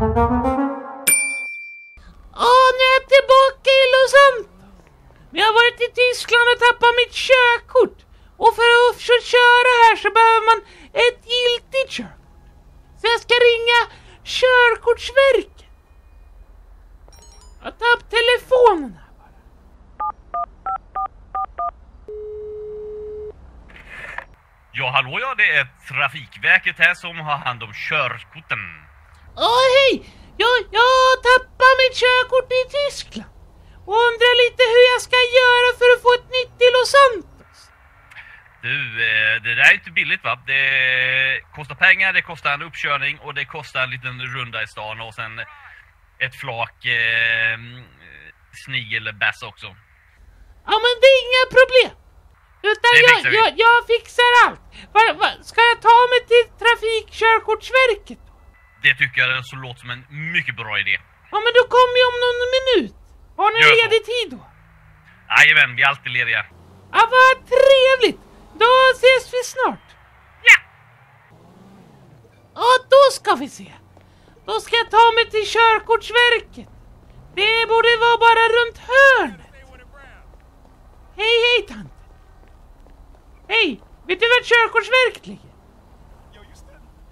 Åh, nu är jag tillbaka i Los Men jag har varit i Tyskland och tappat mitt körkort. Och för att få köra här så behöver man ett giltigt körkort. Så jag ska ringa Körkortsverket. Jag tar upp telefonen här bara. Ja, hallå ja, det är Trafikverket här som har hand om körkorten. Åh, hej! Jag, jag tappat mitt körkort i Tyskland. Och undrar lite hur jag ska göra för att få ett nytt i Los Santos. Du, eh, det där är inte billigt va? Det kostar pengar, det kostar en uppkörning och det kostar en liten runda i stan och sen ett flak eh, snigelbäss också. Ja, men det är inga problem. Utan jag, jag, jag fixar allt. Va, va, ska jag ta mig till Trafikkörkortsverket? Det tycker jag så låter som en mycket bra idé. Ja, men då kommer jag om någon minut. Har ni ledig tid då? Jajamän, vi är alltid lediga. Ja, vad trevligt. Då ses vi snart. Ja! Ja, då ska vi se. Då ska jag ta mig till Körkortsverket. Det borde vara bara runt hörnet. Hej, hej tant. Hej, vet du var Körkortsverket ligger?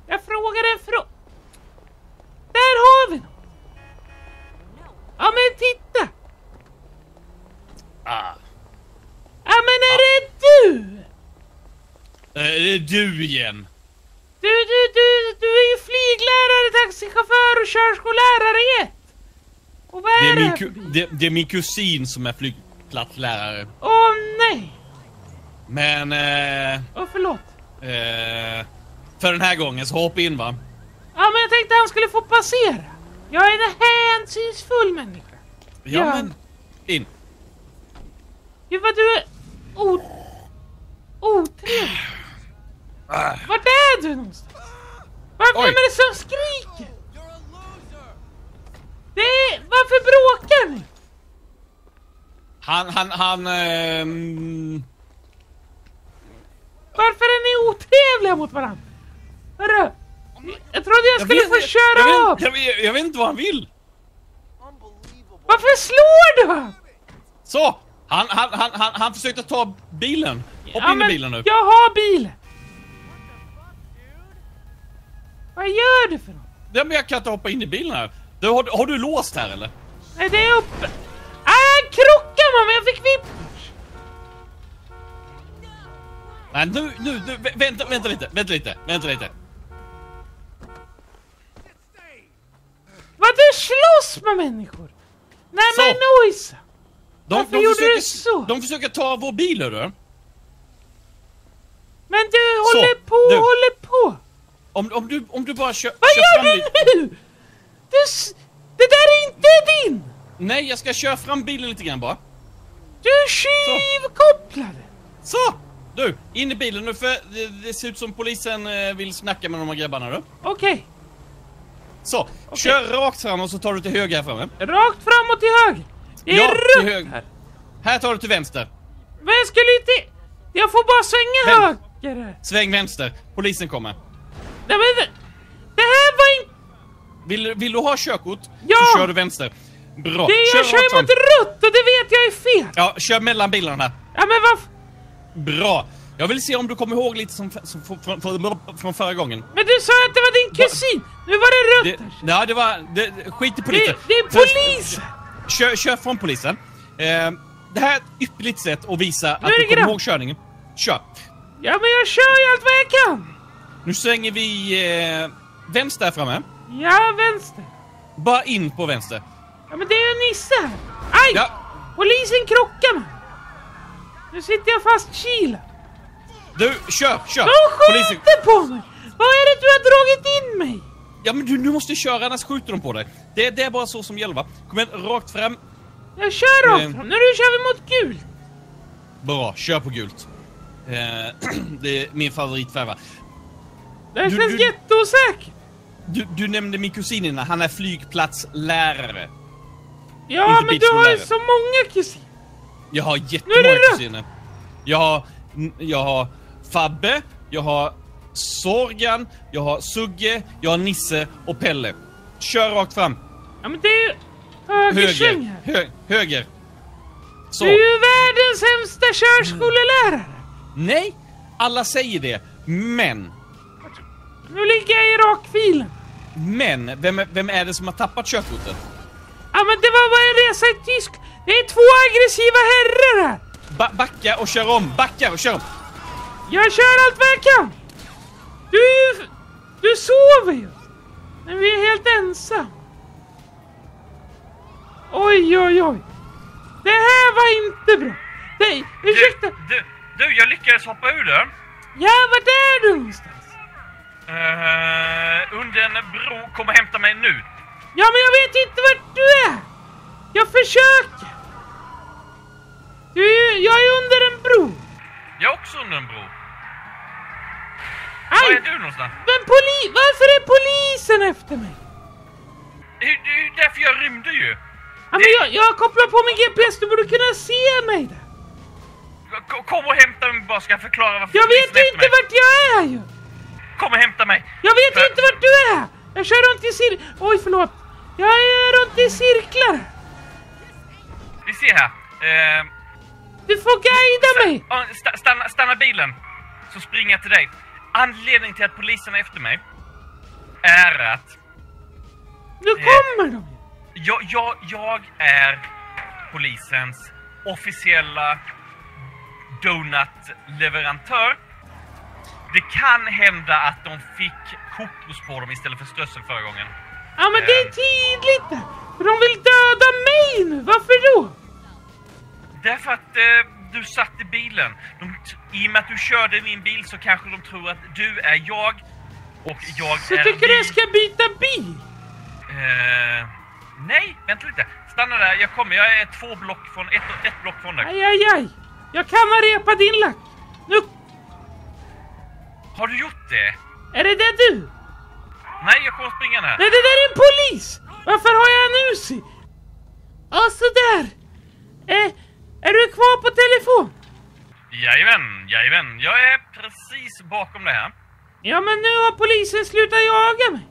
Jag frågar en fråga. Där har vi något. Ja men titta. Ah. Ja men är det du? Eh, det är du igen. Du, du, du, du är ju flyglärare, taxichaufför och körskollärare i ett. Och vad Det är är, det, min det, det är min kusin som är flygplatslärare. Åh nej! Men, eh, Åh förlåt. eh, för den här gången så hoppa in va. Jag tänkte han skulle få passera. Jag är en hänsynsfull människa. Ja, Ja. men, in. Gud vad du är o... otrevlig. Vart är du någonstans? Var, vem är det som skriker? Det är... Varför bråkar ni? Han, han, han, ehm, Varför är ni otrevliga mot varandra? Hörru! Jag trodde jag skulle vet- få köra jag vet, jag, vet, jag vet inte vad han vill. Varför slår du? Så! Han, han, han, han, han försökte ta bilen. Hoppa Ja, in i bilen nu. Jag har bilen! Vad gör du för något? Ja, men jag kan inte hoppa in i bilen här. Du, har, har du låst här eller? Nej, det är uppe. Ah, jag krockade mamma, jag fick vippers! Nej, nu, nu, nu, vä- vänta, vänta lite, vänta lite, vänta lite. Du slåss med människor? Nej Så. men ojsa! De, Varför de gjorde försöker, du så? De försöker ta vår bil, hörru. Men du håller på, du. håller på! Om, om, du, om du bara kör, Vad kör gör fram du nu? Du, det där är inte din! Nej, jag ska köra fram bilen lite grann bara. Du är tjuvkopplare! Så! Du, in i bilen nu för det, det ser ut som polisen eh, vill snacka med de här grabbarna du. Okej, Så, kör rakt fram och så tar du till höger här framme. rakt fram och till höger. Det är Ja, till höger. här. Här tar du till vänster. Men jag skulle inte... Jag får bara svänga Vänt. höger. Sväng vänster. Polisen kommer. Nej men det, här var inte... Vill, vill du ha körkort Ja! så kör du vänster. Bra. Det, jag kör rakt ju mot rött och det vet jag är fel. Ja, kör mellan bilarna. Ja men vad... Bra. Jag vill se om du kommer ihåg lite som, som från, från, från, från förra gången. Men du sa att det var din kusin. Nu var det rött Det, ja, det var... Det, skit i Det, polisen. det är Först- polis! Kör, kör från polisen. Eh, det här är ett ypperligt sätt att visa att är det du kommer ihåg körningen. Kör. Ja men jag kör ju allt vad jag kan. Nu svänger vi eh, vänster framme. Ja, vänster. Bara in på vänster. Ja men det är ju Nisse. Aj! Ja. Polisen krockar. Nu sitter jag fastkilad. Du, kör, kör! De Polisen... skjuter på mig! Vad är det du har dragit in mig? Ja men du, du måste köra annars skjuter de på dig. Det, det är bara så som gäller va? Kom igen, rakt fram. Jag kör rakt Eh. fram. Nu kör vi mot gult. Bra, kör på gult. Eh, det är min favoritfärg va? Det här Du- känns du- jätteosäkert. Du, du nämnde min kusin innan, han är flygplatslärare. Ja, Inte men du har ju så många kusiner. Jag har jättemånga kusiner. Jag har, jag har Fabbe, jag har Sorgan, jag har Sugge, jag har Nisse och Pelle. Kör rakt fram. Ja men det är ju. Höger. Hö, höger. Så. Du är ju världens sämsta körskolelärare. Nej, alla säger det. Men, Nu ligger jag i rakfilen. men, vem, är- vem är det som har tappat körkortet? Ja men det var bara en resa i tysk. Det är två aggressiva herrar här. Ba backa och kör om. Backa och kör om. Jag kör allt vad jag kan. Du är ju... Du sover ju. Men vi är helt ensam. Oj, oj, oj. Det här var inte bra. Nej, ursäkta. Du, du, du, jag lyckades hoppa ur dörren. Ja, vart är du någonstans? Uh, under en bro. Kom och hämta mig nu. Ja, men jag vet inte vart du är. Jag försöker. Du. Jag är under en bro. Jag är också under en bro. Var är Aj! du någonstans? Men poli... Varför är polisen efter mig? Det är ju därför jag rymde ju. Ja, men jag, jag kopplar på min GPS. Du borde kunna se mig där. K- Kom och hämta mig bara ska jag förklara varför Jag vet ju inte mig. vart jag är ju! Kom och hämta mig. Jag vet ju För- inte vart du är! Jag kör runt i cir... Oj, förlåt. Jag är runt i cirklar. Vi ser här. Eh, Du får guida mig. ja, sta- stanna, stanna bilen. Så springer jag till dig. Anledningen till att polisen är efter mig är att Nu kommer de jag, jag, jag är polisens officiella donutleverantör. Det kan hända att de fick kokos på dem istället för strössel förra gången. Ja, men det är tydligt där. För de vill döda mig nu. Varför då? Därför att eh, du satt i bilen. De, I och med att du körde min bil så kanske de tror att du är jag och jag Så är tycker du jag ska byta bil? Eh, nej, vänta lite. Stanna där, jag kommer. Jag är två block från, ett, ett block från dig. Aj, aj, aj. Jag kan ha repat din lack. Nu... Har du gjort det? Är det det du? Nej, jag kommer springande här. Nej, det där är en polis! Varför har jag en Uzi? Ja, sådär. Eh, är du kvar på telefon? Jajamän, jajamän. Jag är precis bakom det här. Ja, men nu har polisen slutat jaga mig.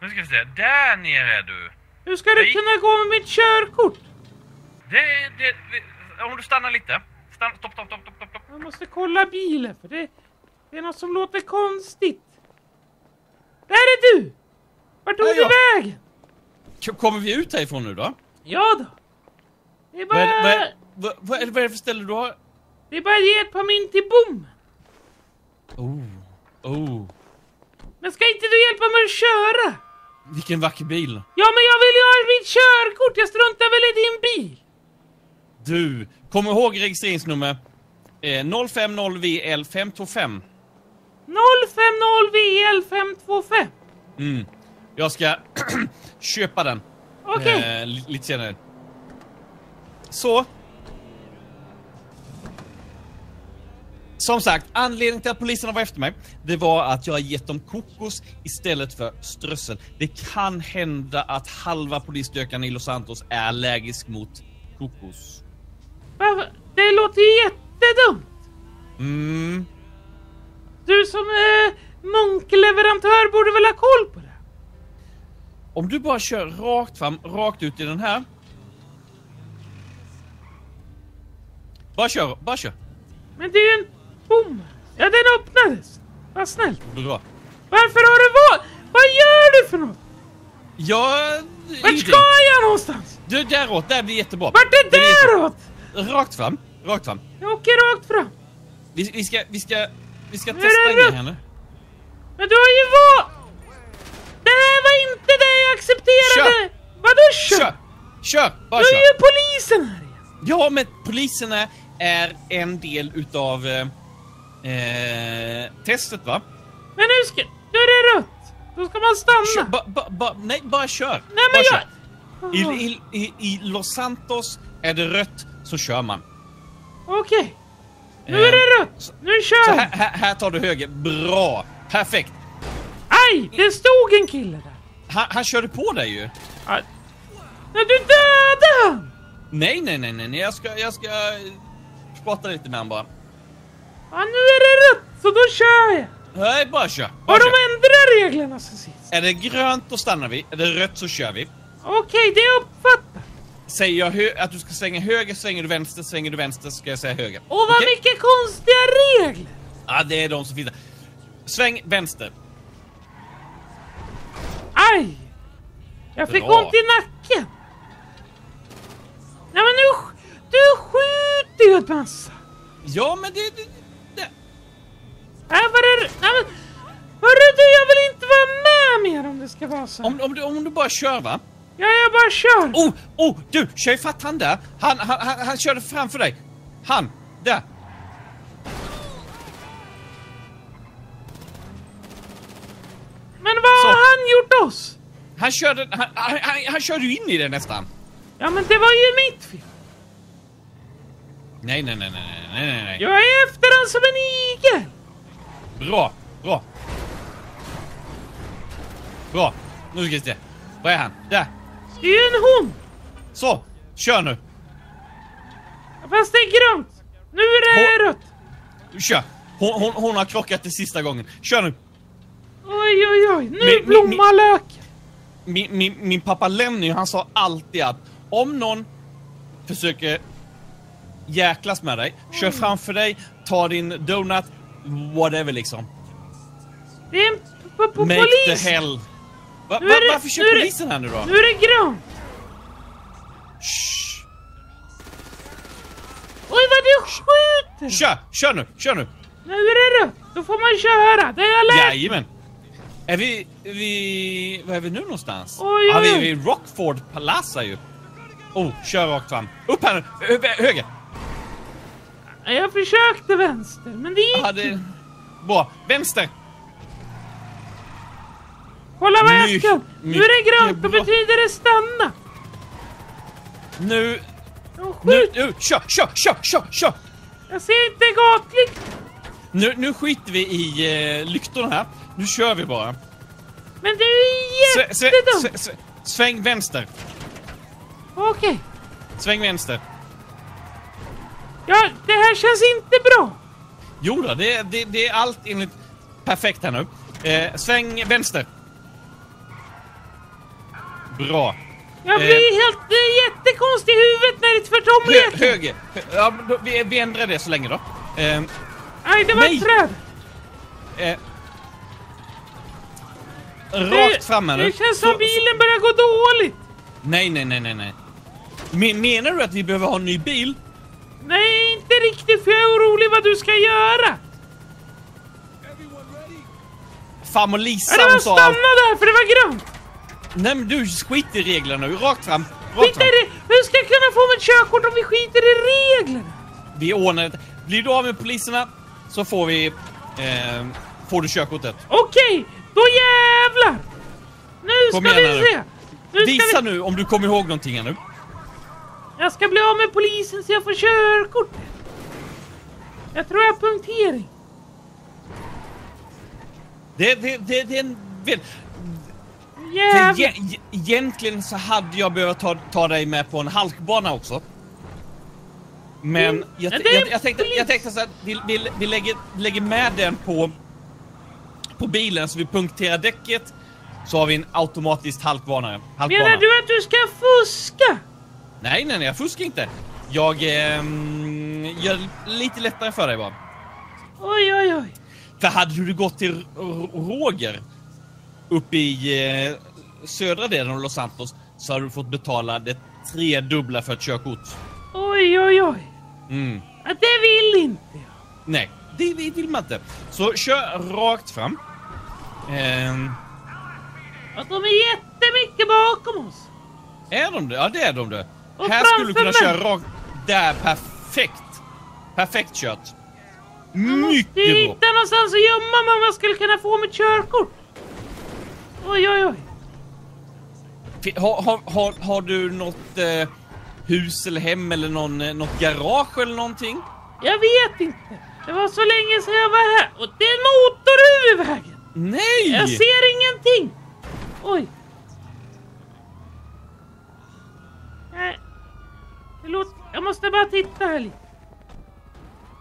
Nu ska vi se. Där nere är du. Hur ska du Nej. kunna gå med mitt körkort? Det, det, det, om du stannar lite. Stanna, stopp, stopp, stopp, stopp, stopp. Jag måste kolla bilen för det, det är något som låter konstigt. Där är du! Vart tog Ja, du ja. vägen? Kommer vi ut härifrån nu då? Ja då. Det är Vad vad, bara, vad, vad, är, det- vad är det för ställe du har? det är bara att ge ett par mynt till bommen. Oh, oh. Men ska inte du hjälpa mig att köra? Vilken vacker bil. Ja, men jag vill ju ha mitt körkort. Jag struntar väl i din bil. Du, kom ihåg registreringsnummer eh, 050VL525. 050VL525. Mm. Jag ska köpa den Okej. eh, li- lite senare. Så. Som sagt, anledningen till att polisen var efter mig, det var att jag gett dem kokos istället för strössel. Det kan hända att halva polisstyrkan i Los Santos är allergisk mot kokos. Varför? Det låter ju jättedumt. Mm. Du som eh, munkleverantör borde väl ha koll på det? Om du bara kör rakt fram, rakt ut i den här. Bara kör, bara kör. Men det är ju en bom. Ja, den öppnades. Vad snällt. Bra. Varför har du vad? Vad gör du för något? Ja, Vart ska jag någonstans? Du, däråt, där blir jättebra. Vart är däråt? Rakt fram, rakt fram. Jag åker rakt fram. Vi, vi ska, vi ska, vi ska är testa en grej här nu. Men du har ju vad? Det här var inte det jag accepterade. Vadå kör? Kör! Kör! Bara är kör! ju polisen här igen. Ja, men poliserna är en del utav eh, eh, testet va? Men nu ska... Nu är det rött. Då ska man stanna. Kör, ba, ba, ba, nej, bara kör! Nej bara men kör. jag... I, i, i, I Los Santos är det rött, så kör man. Okej. Nu Eh, är det rött. Nu kör jag. här, här, här tar du höger. Bra! Perfekt! Aj! Det stod en kille där. Han, han körde på dig ju. Men du dödade han! Nej, nej, nej, nej, nej. Jag ska, jag ska prata lite med honom bara. Ja, nu är det rött, så då kör jag. Nej, bara kör. Bara Har de kör. ändrat reglerna sen sist? Är det grönt då stannar vi. Är det rött så kör vi. Okej, det är uppfattat. Säger jag att du ska svänga höger, svänger du vänster, svänger du vänster ska jag säga höger. Och vad Okej? mycket konstiga regler! Ja, det är de som finns där. Sväng vänster. Aj! Jag fick Bra. ont i nacken. Nej men nu, du en massa. Ja, men det... det, det. Nej vad är det? Men... Hörru du, jag vill inte vara med mer om det ska vara så. Om, om, du, om du bara kör va? Ja, jag bara kör. Oh, oh, du! Kör ifatt han där. Han, han, han, han körde framför dig. Han, där. Men vad Så. har han gjort oss? Han körde, han, han, han, han körde in i det nästan. Ja men det var ju mitt fel. Nej, nej, nej, nej, nej, nej, nej. Jag är efter han som en igel. Bra, bra. Bra. Nu ska vi se. Var är han? Där. Det är en hon. Så, kör nu. Fast det är grönt. Nu är det Hon- rött. Kör. Hon, hon, hon har krockat det sista gången. Kör nu. Oj, oj, oj. Nu Mi- mi- blommar löken. Min, min, min pappa Lenny, han sa alltid att om någon försöker jäklas med dig, kör framför dig, ta din donut, whatever liksom. Det är en p- p- Make polis. the hell. Va, va, det- varför kör polisen här nu då? Nu är det grönt. Shh. Oj, vad du skjuter. Kör, kör nu, kör nu. Nu är det rött. Då får man köra. Det har jag lärt Jajamän. Är vi, vi, var är vi nu någonstans? Oj, ja, vi oj, är oj. vid Rockford Plaza ju. Oh, kör rakt fram. Upp här nu, höger. Jag försökte vänster, men det gick Ja, det... Bra, vänster. Kolla vad jag ska. Nu är det grönt, då betyder det stanna. Nu, nu, nu, kör, kör, kör, kör, kör. Jag ser inte gatlykt. Nu, nu skiter vi i eh, lyktorna här. Nu kör vi bara. Men du är sve, sve, sväng vänster. Okej. Sväng vänster. Ja, det här känns inte bra. Jo då, det, det, det är allt enligt perfekt här nu. Eh, sväng vänster. Bra. Jag Eh. blir helt eh, jättekonstig i huvudet när det är tvärtom Hö, höger. Hö- Ja, då, vi, vi ändrar det så länge då. Eh, Nej, det var Nej. ett träd. eh, rakt fram här nu. Det känns Så- som bilen börjar gå dåligt. Nej, nej, nej, nej, nej. Men, menar du att vi behöver ha en ny bil? Nej, inte riktigt för jag är orolig vad du ska göra. Farmor Lisa Ja, det var sa stanna där för det var grönt. Nej men du, skit i reglerna nu. Rakt fram. Rakt i. Hur ska jag kunna få mitt körkort om vi skiter i reglerna? Vi ordnar det. Blir du av med poliserna så får vi... Eh, får du körkortet. Okej, då jävlar! Nu Kom ska vi här se. Nu Visa vi... nu om du kommer ihåg någonting nu. Jag ska bli av med polisen så jag får körkort. Jag tror jag har punktering. Det, det, det, det är en... För Jävlar. e- egentligen så hade jag behövt ta, ta dig med på en halkbana också. Men Mm, jag, jag, jag, tänkte, jag tänkte så att vi, vi, vi lägger, lägger med den på, på bilen så vi punkterar däcket. Så har vi en automatisk halkbana. halkbana. Menar du att du ska fuska? Nej, nej, nej, jag fuskar inte. Jag ehm, gör det lite lättare för dig bara. Oj, oj, oj. För hade du gått till Roger uppe i eh, södra delen av Los Santos så hade du fått betala det tredubbla för ett körkort. Oj, oj, oj. Mm. Ja, det vill inte jag. Nej, det vill man inte. Så kör rakt fram. Att de är jättemycket bakom oss. är de det? Ja, det är de det. Och Här skulle du kunna mig. köra rakt... Där, perfekt. Perfekt kört. Jag måste Mycket bra. hitta någonstans att gömma mig om jag skulle kunna få mitt körkort. Oj, oj, oj. Har, har, har, har du något eh, hus eller hem eller någon, eh, något garage eller någonting? Jag vet inte. Det var så länge sedan jag var här. Och det är en motorhuv i vägen. Nej! Jag ser ingenting. Oj. Nej. Låter... Jag måste bara titta här lite.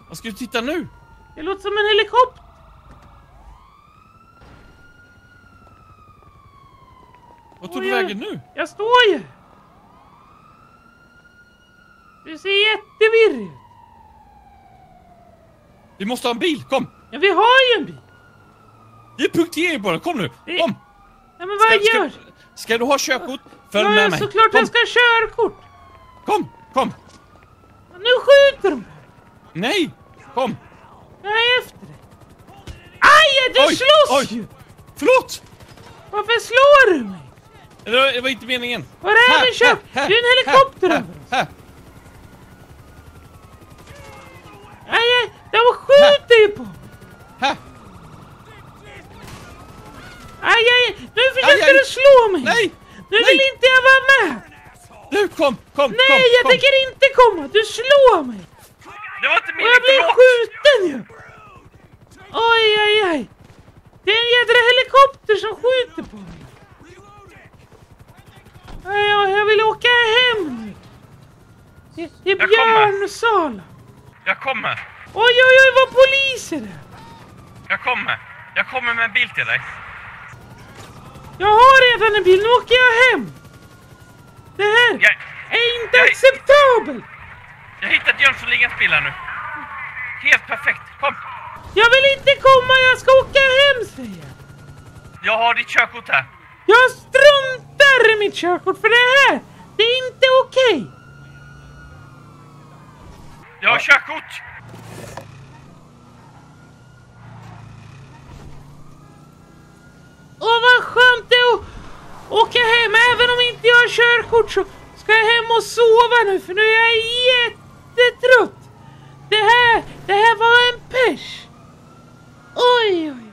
Vad ska du titta nu? Det låter som en helikopter. Vad tog du vägen nu? Jag står ju! Du ser jättevirrig ut. Vi måste ha en bil, kom! Ja, vi har ju en bil! Det är punktering bara, kom nu! Det... Kom! Ja, men vad ska, gör? Ska, ska, du ha körkort? Följ ja, med mig! Ja, såklart kom. jag ska ha körkort! Kom, kom! Ja, nu skjuter de! Nej! Kom! Jag är efter dig. Aj, du Oj, slåss oj. Förlåt! Varför slår du mig? Det var, det inte meningen. Var är min kör? Det är en helikopter här, över oss. här, här. Aj, aj, de skjuter ju på mig. Aj, aj, nu försöker du slå mig. Nej! Nu nej. vill inte jag vara med. Nu, kom, kom, Nej, kom, jag kom. tänker inte komma. Du slår mig. Det var inte meningen, jag förlåt! skjuten ju. Oj, aj, aj. Det är en jädra helikopter som skjuter på mig. Aj, jag vill åka hem nu. Jag kommer. Björnsala. Jag kommer. Oj, oj, oj, vad poliser det är. Jag kommer. Jag kommer med en bil till dig. Jag har redan en bil, nu åker jag hem. Det här Jag, är inte jag- acceptabelt. Jag har hittat Jönssonligans bil här nu. Helt perfekt. Kom. Jag vill inte komma, jag ska åka hem säger jag. Jag har ditt körkort här. Jag struntar i mitt körkort för det här, det är inte okej. Jag har körkort. Åh vad skönt det är att åka hem, även om inte jag har körkort så ska jag hem och sova nu för nu är jag inte trott! Det här, det här var en pers. Oj, oj,